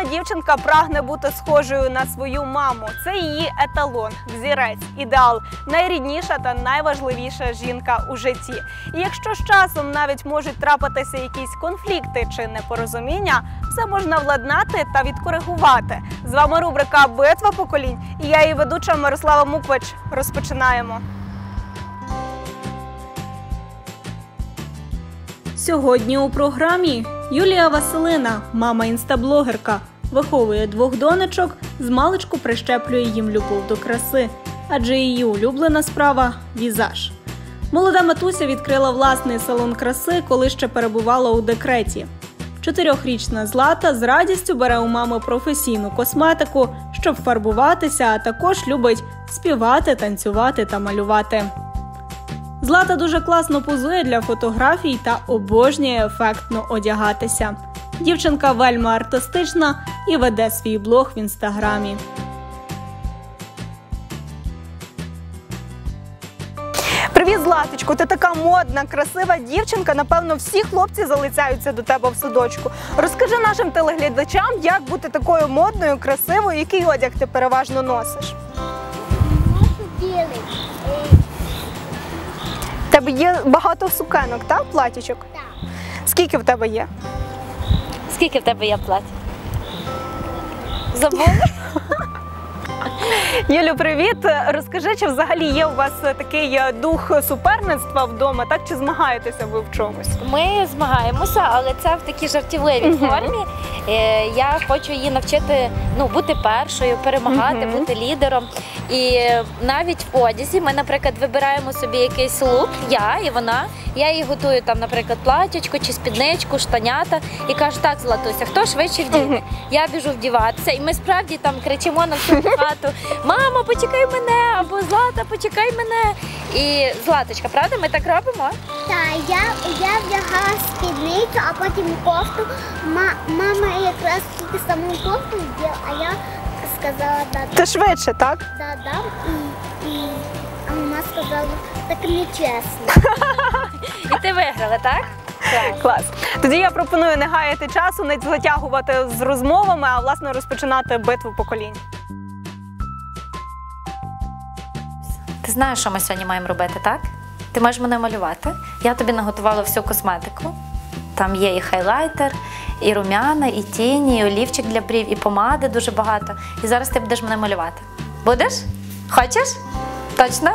Кожна дівчинка прагне бути схожою на свою маму. Це її еталон, взірець, ідеал, найрідніша та найважливіша жінка у житті. І якщо з часом навіть можуть трапитися якісь конфлікти чи непорозуміння, все можна владнати та відкоригувати. З вами рубрика Битва поколінь. І я її ведуча Мирослава Муквич. Розпочинаємо. Сьогодні у програмі Юлія Василина, мама інстаблогерка, виховує двох донечок, змалечку прищеплює їм любов до краси, адже її улюблена справа візаж. Молода матуся відкрила власний салон краси, коли ще перебувала у декреті. Чотирьохрічна злата з радістю бере у мами професійну косметику, щоб фарбуватися, а також любить співати, танцювати та малювати. Злата дуже класно позує для фотографій та обожнює ефектно одягатися. Дівчинка вельми артистична і веде свій блог в інстаграмі. Привіт, Златочко! Ти така модна, красива дівчинка. Напевно, всі хлопці залицяються до тебе в садочку. Розкажи нашим телеглядачам, як бути такою модною, красивою, який одяг ти переважно носиш. Білий. В тебе є багато сукенок, так, платічок? Так. Скільки в тебе є? Скільки в тебе є плать? Забула? Юлю, привіт. Розкажи, чи взагалі є у вас такий е, дух суперництва вдома, так чи змагаєтеся ви в чомусь? Ми змагаємося, але це в такій жартівливій формі. Е, Я хочу її навчити ну, бути першою, перемагати, бути лідером. І навіть в одязі ми, наприклад, вибираємо собі якийсь лук, я і вона. Я їй готую там, наприклад, платячку чи спідничку, штанята і кажу, так, Златуся, хто швидше вдіне? Я біжу вдіватися, і ми справді там кричимо на всю хату: Мама, почекай мене! або Злата, почекай мене. І Златочка, правда, ми так робимо? Так, я, я вдягала спідницю, а потім кофту. Ма, мама якраз тільки саму кофту вділа, а я сказала да, Ти швидше, так? да. І, і а мама сказала, так нечесно. І ти виграла, так? Так. Клас. Тоді я пропоную не гаяти часу, не затягувати з розмовами, а власне розпочинати битву поколінь. Ти знаєш, що ми сьогодні маємо робити, так? Ти можеш мене малювати. Я тобі наготувала всю косметику. Там є і хайлайтер, і румяна, і тіні, і олівчик для брів, і помади дуже багато. І зараз ти будеш мене малювати. Будеш? Хочеш? Точно?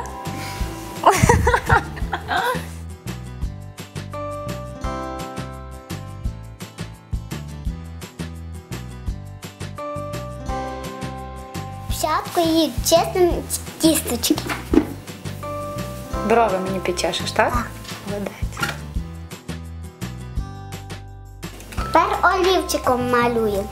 Спочатку її чесно тісточки. Брови мені підчешеш, так? Молодець. Тепер олівчиком малюю.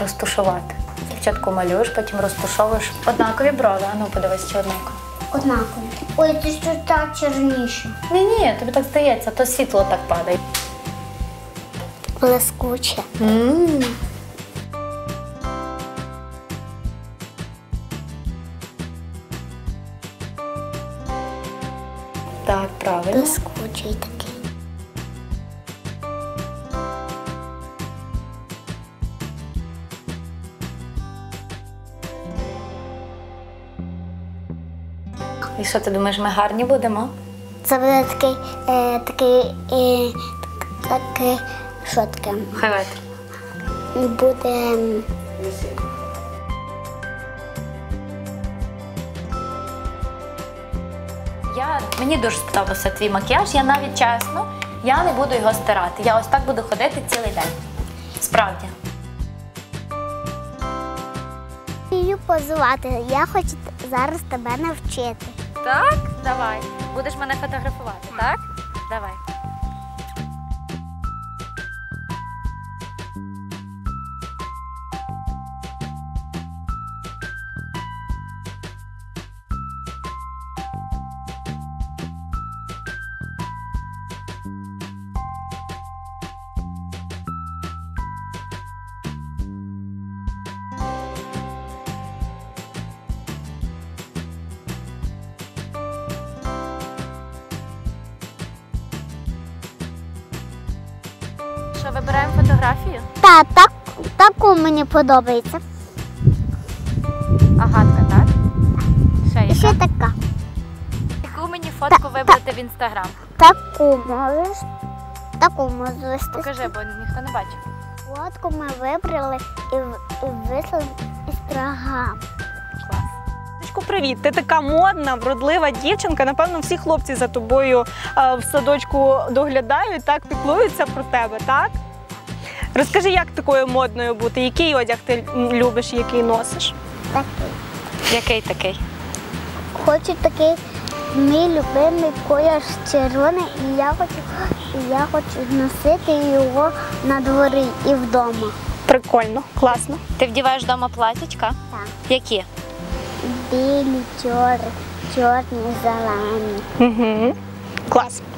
Розтушувати. Спочатку малюєш, потім розтушовуєш. Однакові брови. А ну подивись, чи однакові. Однаково. Ой, це що так чорніше. Ні, ні, тобі так здається, то світло так падає. Блискуче. Так, правильно. Блискучий такий. І що ти думаєш, ми гарні будемо? Це буде такий, е, такий, е, так- такий, що таке? Хайлайтер. Буде Я, мені дуже сподобався твій макіяж. Я навіть чесно, я не буду його стирати. Я ось так буду ходити цілий день. Справді. вмію позувати. Я хочу зараз тебе навчити. Так? Давай. Будеш мене фотографувати, так? Давай. Що, вибираємо фотографію? Та, так, таку мені подобається. Агатка, так? Ще І ще така. Яку мені фотку вибрати в інстаграм? Таку можеш. Таку можеш. Покажи, бо ніхто не бачив. Фотку ми вибрали і, і вийшли із програм. Клас. Привіт! Ти така модна, вродлива дівчинка. Напевно, всі хлопці за тобою е, в садочку доглядають, так піклуються про тебе, так? Розкажи, як такою модною бути? Який одяг ти любиш, який носиш? Такий. Який такий? Хочу такий мій любимий колір червоний, і я хочу, і я хочу носити його на дворі і вдома. Прикольно, класно. Ти вдіваєш вдома платічка? Так. Які? Billy, Jordan, Jordan Zalani. Uhum. Clássico.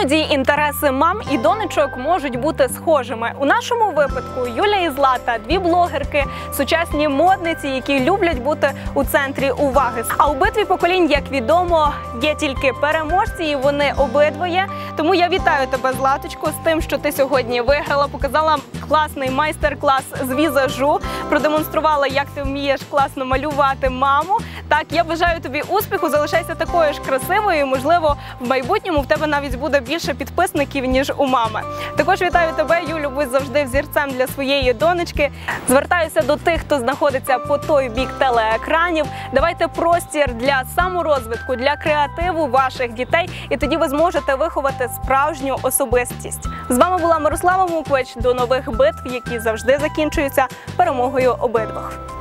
Іноді інтереси мам і донечок можуть бути схожими. У нашому випадку Юля і Злата дві блогерки, сучасні модниці, які люблять бути у центрі уваги. А у битві поколінь, як відомо, є тільки переможці, і вони обидвоє. Тому я вітаю тебе, Златочко, з тим, що ти сьогодні виграла, показала класний майстер-клас з візажу, продемонструвала, як ти вмієш класно малювати маму. Так, я бажаю тобі успіху, залишайся такою ж красивою. і, Можливо, в майбутньому в тебе навіть буде більше підписників ніж у мами. Також вітаю тебе, Юлю. Будь завжди взірцем для своєї донечки. Звертаюся до тих, хто знаходиться по той бік телеекранів. Давайте простір для саморозвитку, для креативу ваших дітей, і тоді ви зможете виховати справжню особистість. З вами була Мирослава Муквич. До нових битв, які завжди закінчуються перемогою обидвох.